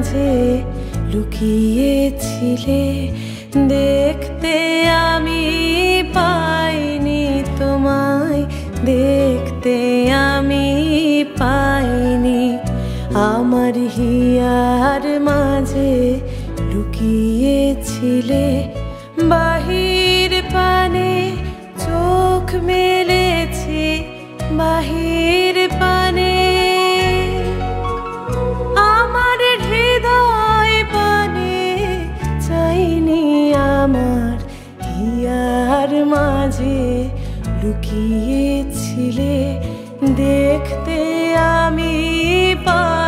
মাঝে লুকিয়েছিলে। দেখতে আমি পাইনি তোমায়, দেখতে আমি পাইনি। আমার হিয়ার মাঝে লুকিয়েছিলে। বাহির পানে চোখ মেলেছি, বাহির মাঝে লুকিয়েছিলে দেখতে আমি পা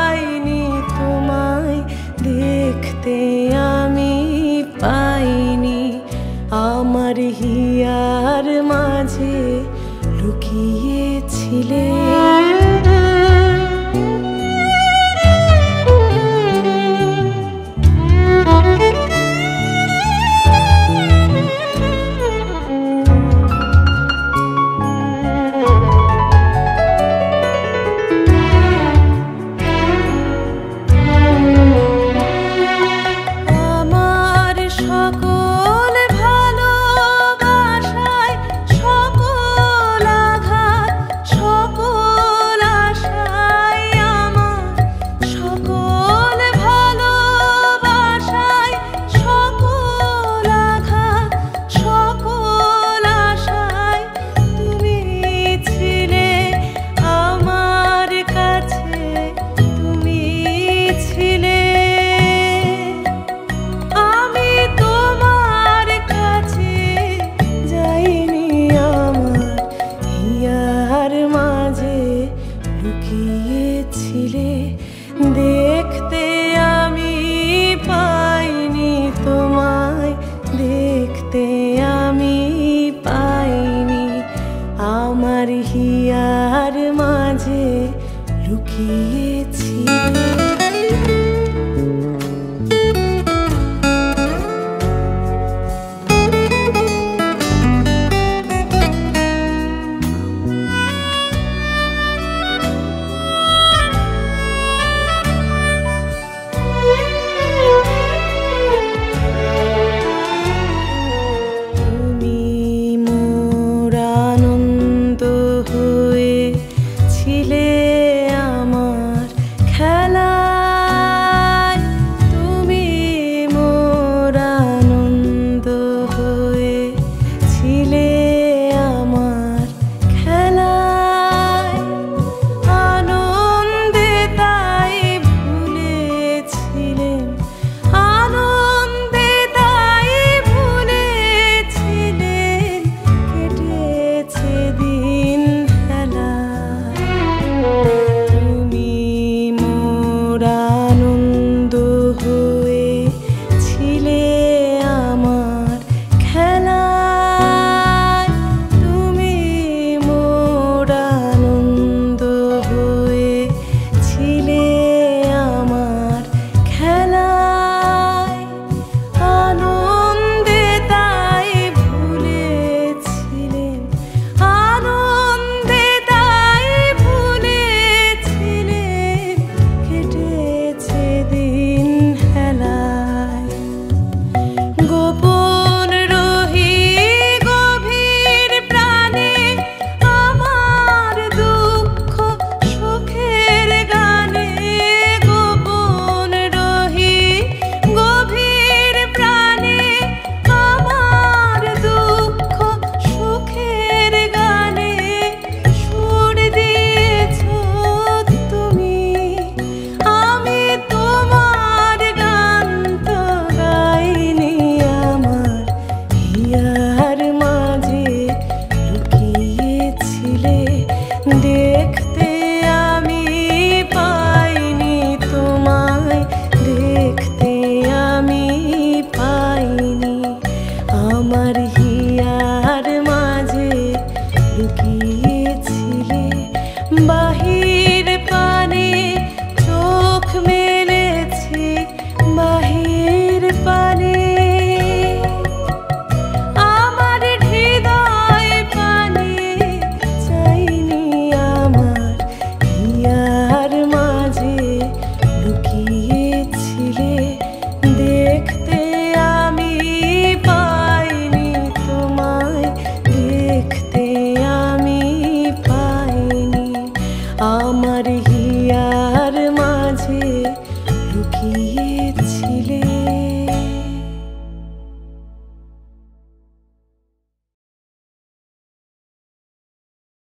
keep